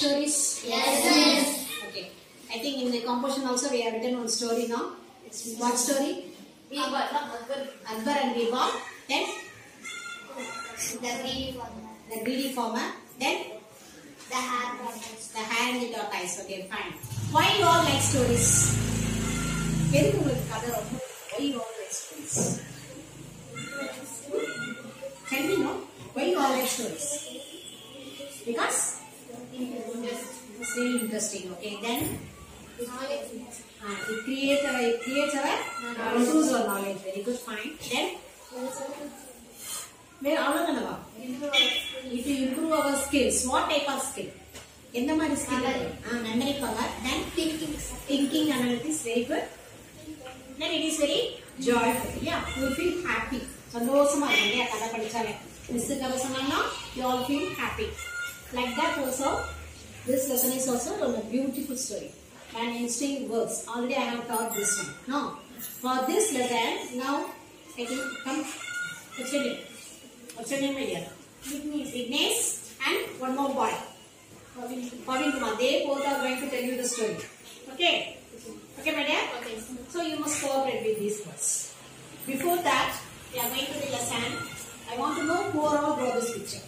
stories? Yes. yes. Okay. I think in the composition also we have written one story now. It's What story? Akbar. Akbar and Birbal. Then? The greedy farmer. The greedy farmer. Then? The hand tortoise. The hand and the tortoise. Okay, fine. Why you all like stories? Very good color of Why you all like stories? Tell me no. Why you all like stories? Because? it's very interesting. Okay, then uh, it creates our, it creates our uh, improves our knowledge. Very good, fine. Then வேற அவ்வளவுதானவா if you improve our skills what type of skill எந்த மாதிரி skill memory power then thinking thinking analytics very good then it is very joyful yeah you feel happy சந்தோஷமா இருக்கும் இல்லையா கதை படிச்சாலே miss கதை சொன்னாங்கன்னா you all feel happy like that also this lesson is also a beautiful story. And interesting words. Already I have taught this one. No for this lesson now I can come. What's your name? What's your name my dear? Vignesh and one more boy. Pavin Kumar. They both are going to tell you the story. Okay? Okay my dear? Okay. so you must cooperate with these words. Before that, we are going to the lesson. I want to know who are all draw this picture.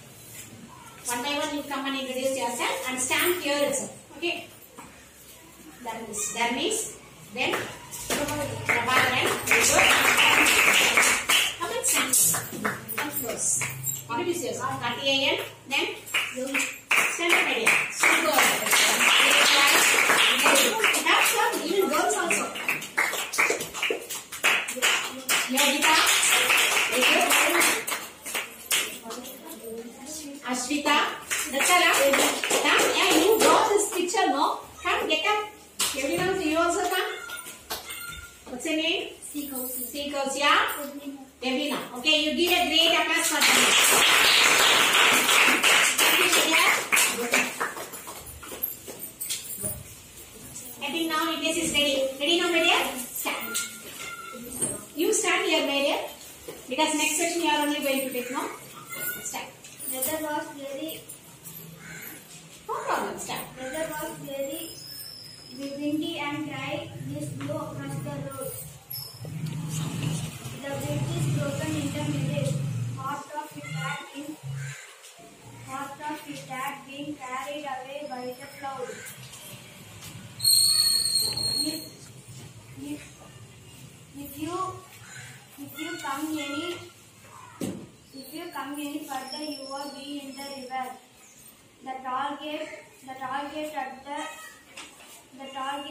One by one, you come and introduce yourself and stand here itself. Okay. That is that means then Prabhakaran, very good. Come and stand. Come close. Introduce yourself. Kartiyayan, then stand up again. Have That's Come. Yeah, you draw this picture, no? Come, get up. Everyone, you also come. What's your name? Seekosya. Devina. Okay, you give a great applause for them. I think now it is ready. Ready now, my dear? Stand. You stand here, my dear. Because next session you are only going to take now. Stand. Weather was very, No problem. Stand. weather was very windy and dry. This blew across the road. The bridge is broken in the middle.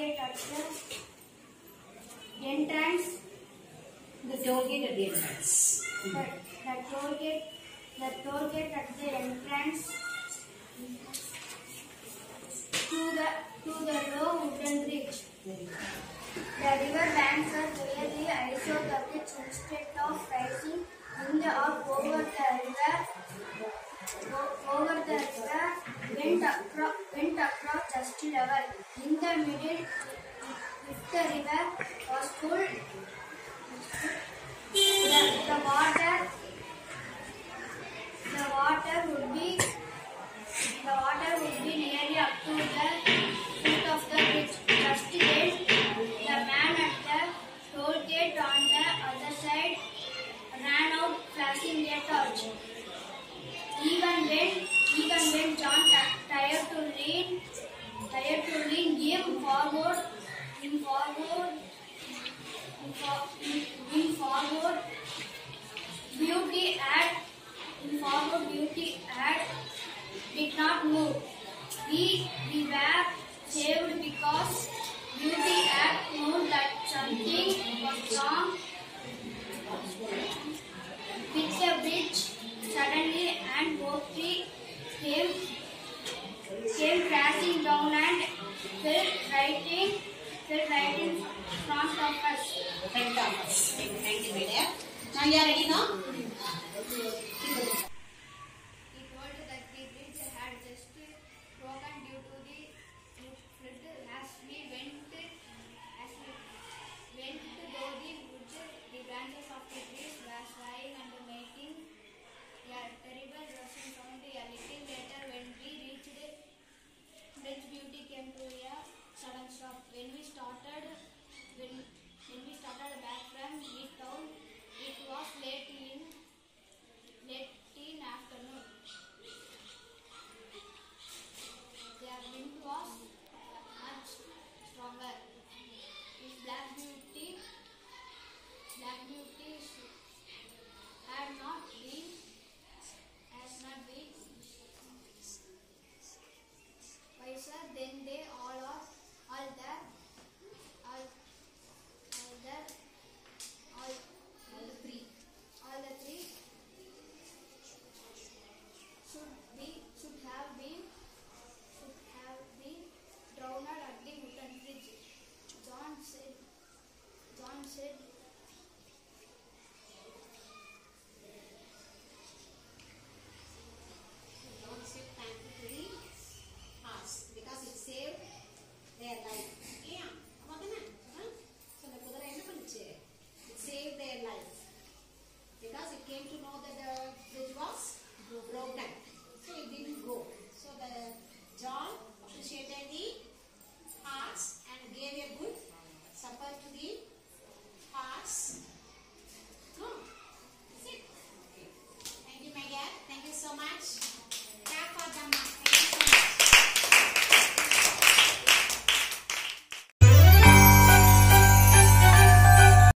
Gate at the entrance, The toll gate at the entrance. the, the toll gate, the toll gate at the entrance to the, to the low wooden bridge. The river banks are clearly isothermic instead of rising in the or over the river. o- Over the river went across, went across just level. Middle, if the river was full, the, the water, the water would be, the water would be nearly up to the foot of the bridge. Just then, the man at the toll gate on the other side ran out flashing a torch. Even when, even when John t- tried to lean, lean him forward, him forward, him forward, beauty had, him forward beauty had, did not move. We, we were saved because beauty had known that something was wrong sitting down and fell right in, fell right in front of us. Right of us. Thank you, my dear. Now you are ready now?